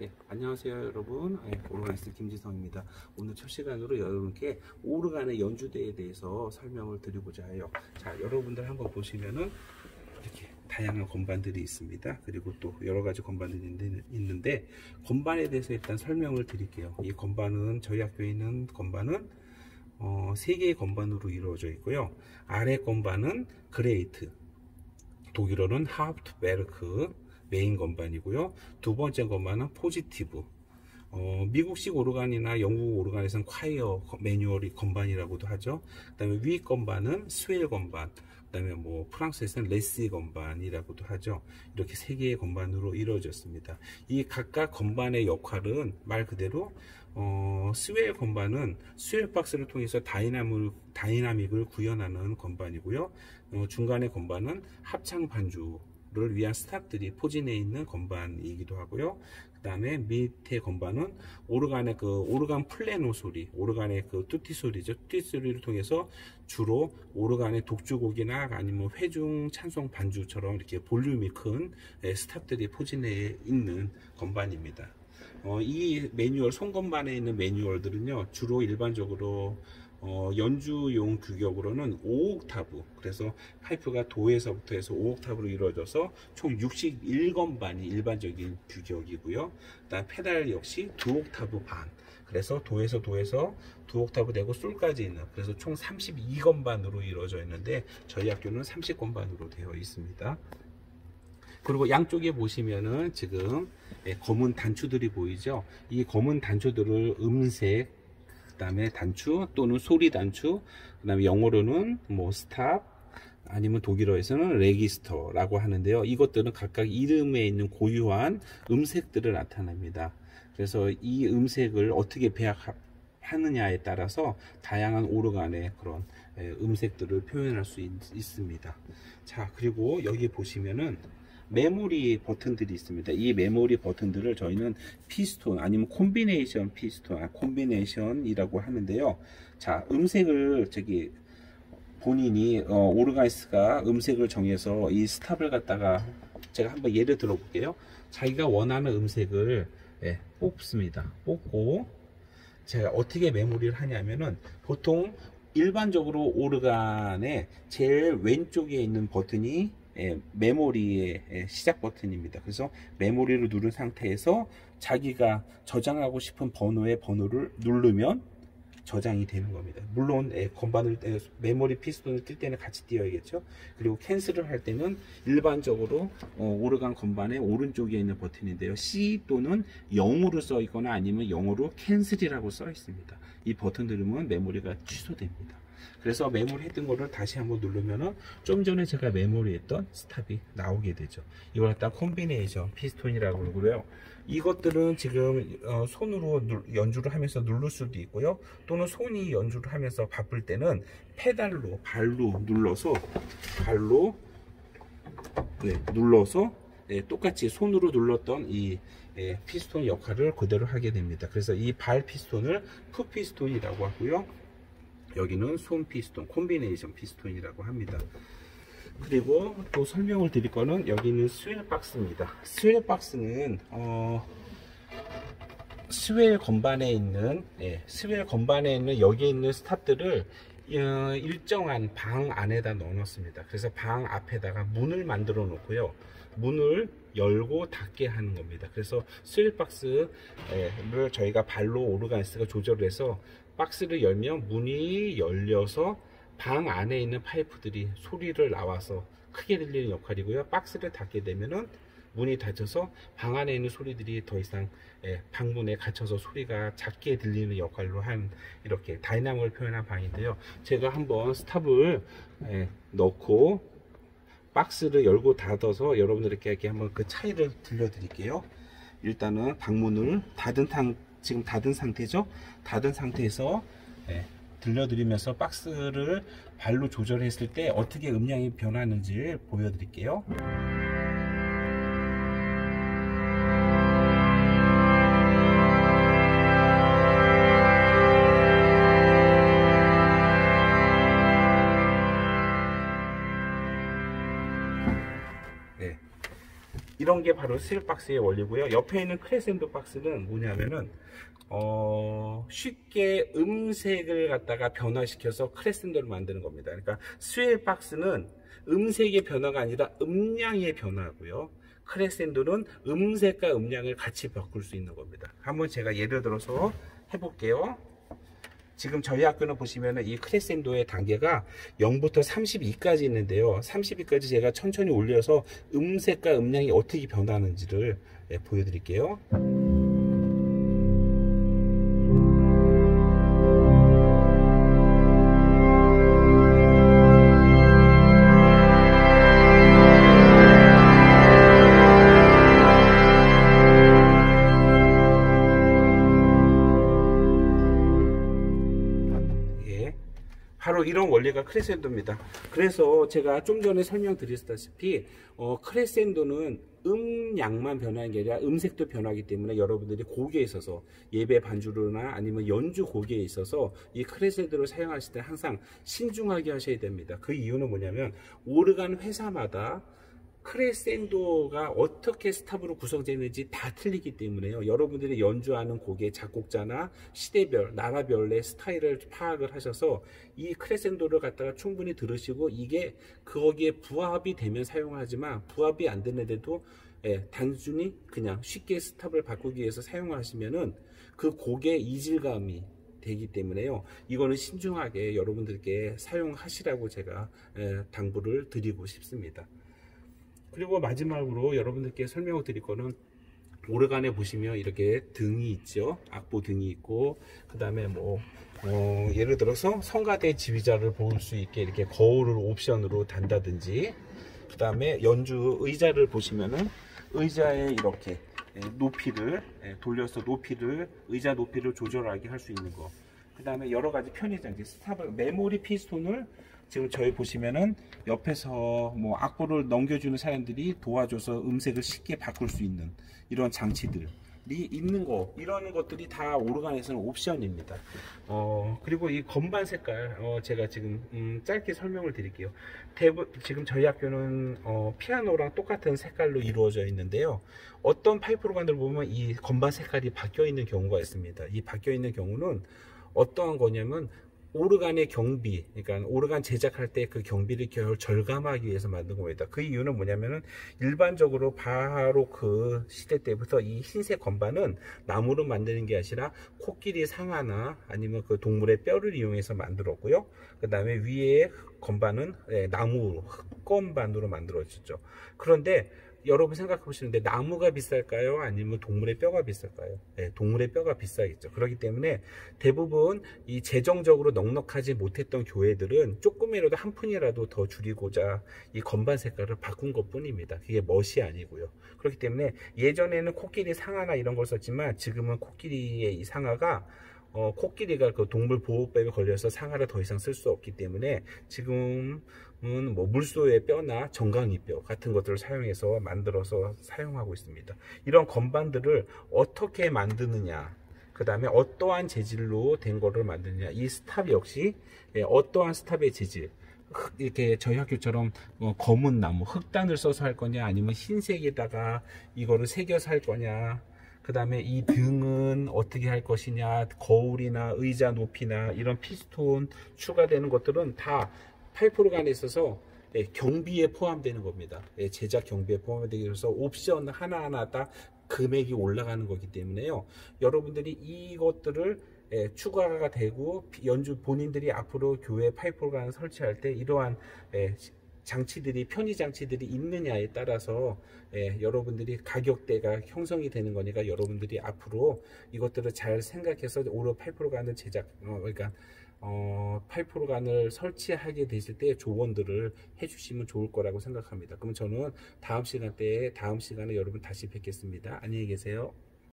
네, 안녕하세요 여러분. 네, 오르가니스트 김지성입니다. 오늘 첫 시간으로 여러분께 오르간의 연주대에 대해서 설명을 드리고자 해요. 자 여러분들 한번 보시면은 이렇게 다양한 건반들이 있습니다. 그리고 또 여러가지 건반들이 있는데 건반에 대해서 일단 설명을 드릴게요. 이 건반은 저희 학교에 있는 건반은 어, 3개의 건반으로 이루어져 있고요. 아래 건반은 great 독일어는 Hauptwerk main 건반이고요. 두 번째 건반은 positive. 어, 미국식 오르간이나 영국 오르간에서는 choir manual이 건반이라고도 하죠. 그 다음에 위 건반은 swell 건반. 그 다음에 뭐 프랑스에서는 récit 건반이라고도 하죠. 이렇게 세 개의 건반으로 이루어졌습니다. 이 각각 건반의 역할은 말 그대로 어, swell 건반은 swell box를 통해서 dynamic을, dynamic을 구현하는 건반이고요. 어, 중간의 건반은 합창 반주 를 위한 stop들이 포진해 있는 건반이기도 하고요. 그 다음에 밑에 건반은 오르간의 그 오르간 pleno 소리, 오르간의 그 tutti 소리죠. tutti 소리를 통해서 주로 오르간의 독주곡이나 아니면 회중 찬송 반주처럼 이렇게 볼륨이 큰 예, stop들이 포진해 있는 건반입니다. 어, 이 매뉴얼 손건반에 있는 manual들은요 주로 일반적으로 어, 연주용 규격으로는 5옥타브. 그래서 파이프가 도에서부터 해서 5옥타브로 이루어져서 총 61건반이 일반적인 규격이고요. 그 다음 페달 역시 2옥타브 반. 그래서 도에서 도에서 2옥타브 되고 솔까지 있는 그래서 총 32건반으로 이루어져 있는데 저희 학교는 30건반으로 되어 있습니다. 그리고 양쪽에 보시면은 지금 예, 검은 단추들이 보이죠? 이 검은 단추들을 음색 그 다음에 단추 또는 소리 단추 그 다음에 영어로는 뭐 stop 아니면 독일어에서는 Register라고 하는데요. 이것들은 각각 이름에 있는 고유한 음색들을 나타냅니다. 그래서 이 음색을 어떻게 배합하느냐에 따라서 다양한 오르간의 그런 음색들을 표현할 수 있, 있습니다. 자 그리고 여기 보시면은 메모리 버튼들이 있습니다. 이 메모리 버튼들을 저희는 피스톤 아니면 combination piston, 아, combination이라고 하는데요. 자, 음색을 저기 본인이 어, 오르가니스트가 음색을 정해서 이 stop을 갖다가 제가 한번 예를 들어 볼게요. 자기가 원하는 음색을 예, 뽑습니다. 뽑고 제가 어떻게 메모리를 하냐면은 보통 일반적으로 오르간의 제일 왼쪽에 있는 버튼이 예, 메모리의 예, 시작 버튼입니다. 그래서 메모리를 누른 상태에서 자기가 저장하고 싶은 번호의 번호를 누르면 저장이 되는 겁니다. 물론 예, 건반을 메모리 피스톤을 뜰 때는 같이 띄어야겠죠. 그리고 cancel을 할 때는 일반적으로 어, 오르간 건반의 오른쪽에 있는 버튼인데요. C 또는 0으로 써 있거나 아니면 0으로 cancel이라고 써 있습니다. 이 버튼 누르면 메모리가 취소됩니다. 그래서 메모리 했던 거를 다시 한번 누르면은 좀 전에 제가 메모리 했던 stop이 나오게 되죠. 이걸 갖다 combination piston이라고 그러고요. 이것들은 지금 어, 손으로 연주를 하면서 누를 수도 있고요. 또는 손이 연주를 하면서 바쁠 때는 페달로 발로 눌러서 발로 네, 눌러서 네, 똑같이 손으로 눌렀던 이 예, 피스톤 역할을 그대로 하게 됩니다. 그래서 이 발 피스톤을 foot piston이라고 하고요. 여기는 손 피스톤, combination piston이라고 합니다. 그리고 또 설명을 드릴 거는 여기는 swell box입니다. swell box는 어, swell 건반에 있는 예, swell 건반에 있는 여기 있는 stop들을 어, 일정한 방 안에다 넣어놨습니다. 그래서 방 앞에다가 문을 만들어 놓고요. 문을 열고 닫게 하는 겁니다. 그래서 swell box를 저희가 발로 오르간스가 조절을 해서 박스를 열면 문이 열려서 방 안에 있는 파이프들이 소리를 나와서 크게 들리는 역할이고요. 박스를 닫게 되면은 문이 닫혀서 방 안에 있는 소리들이 더 이상 예, 방문에 갇혀서 소리가 작게 들리는 역할로 한 이렇게 dynamic을 표현한 방인데요. 제가 한번 stop을 예, 넣고 박스를 열고 닫아서 여러분들께 한번 그 차이를 들려드릴게요. 일단은 방문을 닫은 상 지금 닫은 상태죠? 닫은 상태에서 네, 들려드리면서 박스를 발로 조절했을 때 어떻게 음량이 변하는지 보여드릴게요 이런 게 바로 swell box의 원리고요. 옆에 있는 크레센도 박스는 뭐냐면은 어, 쉽게 음색을 갖다가 변화시켜서 크레센도를 만드는 겁니다. 그러니까 swell box는 음색의 변화가 아니라 음량의 변화고요. 크레센도는 음색과 음량을 같이 바꿀 수 있는 겁니다. 한번 제가 예를 들어서 해볼게요. 지금 저희 학교는 보시면은 이 크레센도의 단계가 0부터 32까지 있는데요. 32까지 제가 천천히 올려서 음색과 음량이 어떻게 변하는지를 예, 보여드릴게요. 원리가 크레센도입니다. 그래서 제가 좀 전에 설명드렸다시피 어, 크레센도는 음량만 변하는 게 아니라 음색도 변하기 때문에 여러분들이 곡에 있어서 예배 반주로나 아니면 연주 곡에 있어서 이 크레센도를 사용하실 때 항상 신중하게 하셔야 됩니다. 그 이유는 뭐냐면 오르간 회사마다 크레센도가 어떻게 스탑으로 구성되는지 다 틀리기 때문에요. 여러분들이 연주하는 곡의 작곡자나 시대별, 나라별의 스타일을 파악을 하셔서 이 크레센도를 갖다가 충분히 들으시고 이게 거기에 부합이 되면 사용하지만 부합이 안 되는데도 예, 단순히 그냥 쉽게 스탑을 바꾸기 위해서 사용하시면은 그 곡의 이질감이 되기 때문에요. 이거는 신중하게 여러분들께 사용하시라고 제가 예, 당부를 드리고 싶습니다. 그리고 마지막으로 여러분들께 설명을 드릴 거는 오르간에 보시면 이렇게 등이 있죠. 악보 등이 있고 그 다음에 뭐 어, 예를 들어서 성가대 지휘자를 볼 수 있게 이렇게 거울을 옵션으로 단다든지 그 다음에 연주 의자를 보시면은 의자에 이렇게 예, 높이를 예, 돌려서 높이를 의자 높이를 조절하게 할 수 있는 거. 그 다음에 여러 가지 편의 장치, 스탑을 메모리 피스톤을 지금 저희 보시면은 옆에서 뭐 악보를 넘겨주는 사람들이 도와줘서 음색을 쉽게 바꿀 수 있는 이런 장치들이 있는 거 이런 것들이 다 오르간에서는 옵션입니다. 어 그리고 이 건반 색깔 어 제가 지금 음, 짧게 설명을 드릴게요. 대부 지금 저희 학교는 어 피아노랑 똑같은 색깔로 이루어져 있는데요. 어떤 파이프 오르간을 보면 이 건반 색깔이 바뀌어 있는 경우가 있습니다. 이 바뀌어 있는 경우는 어떠한 거냐면 오르간의 경비, 그러니까 오르간 제작할 때 그 경비를 결 절감하기 위해서 만든 겁니다. 그 이유는 뭐냐면은 일반적으로 바로 그 시대 때부터 이 흰색 건반은 나무로 만드는 게 아니라 코끼리 상아나 아니면 그 동물의 뼈를 이용해서 만들었고요. 그 다음에 위에 건반은 예, 나무 흙건반으로 만들어졌죠. 그런데 여러분 생각해 보시는데 나무가 비쌀까요? 아니면 동물의 뼈가 비쌀까요? 네, 동물의 뼈가 비싸겠죠. 그렇기 때문에 대부분 이 재정적으로 넉넉하지 못했던 교회들은 조금이라도 한 푼이라도 더 줄이고자 이 건반 색깔을 바꾼 것 뿐입니다. 그게 멋이 아니고요. 그렇기 때문에 예전에는 코끼리 상아나 이런 걸 썼지만 지금은 코끼리의 이 상아가 어, 코끼리가 그 동물 보호법에 걸려서 상아를 더 이상 쓸 수 없기 때문에 지금은 뭐 물소의 뼈나 정강이 뼈 같은 것들을 사용해서 만들어서 사용하고 있습니다. 이런 건반들을 어떻게 만드느냐 그 다음에 어떠한 재질로 된 거를 만드느냐 이 스탑 역시 예, 어떠한 스탑의 재질 이렇게 저희 학교처럼 어, 검은 나무 흑단을 써서 할 거냐 아니면 흰색에다가 이거를 새겨서 할 거냐 그 다음에 이 등은 어떻게 할 것이냐 거울이나 의자 높이나 이런 피스톤 추가되는 것들은 다 파이프로간에 있어서 예, 경비에 포함되는 겁니다. 예, 제작 경비에 포함되기 위해서 옵션 하나하나 다 금액이 올라가는 거기 때문에요. 여러분들이 이것들을 예, 추가가 되고 연주 본인들이 앞으로 교회 파이프로간을 설치할 때 이러한 예, 장치들이 편의 장치들이 있느냐에 따라서 예, 여러분들이 가격대가 형성이 되는 거니까 여러분들이 앞으로 이것들을 잘 생각해서 오로 8%간을 제작 어, 그러니까 어, 8%간을 설치하게 되실 때 조언들을 해주시면 좋을 거라고 생각합니다. 그럼 저는 다음 시간 때에 다음 시간에 여러분 다시 뵙겠습니다. 안녕히 계세요.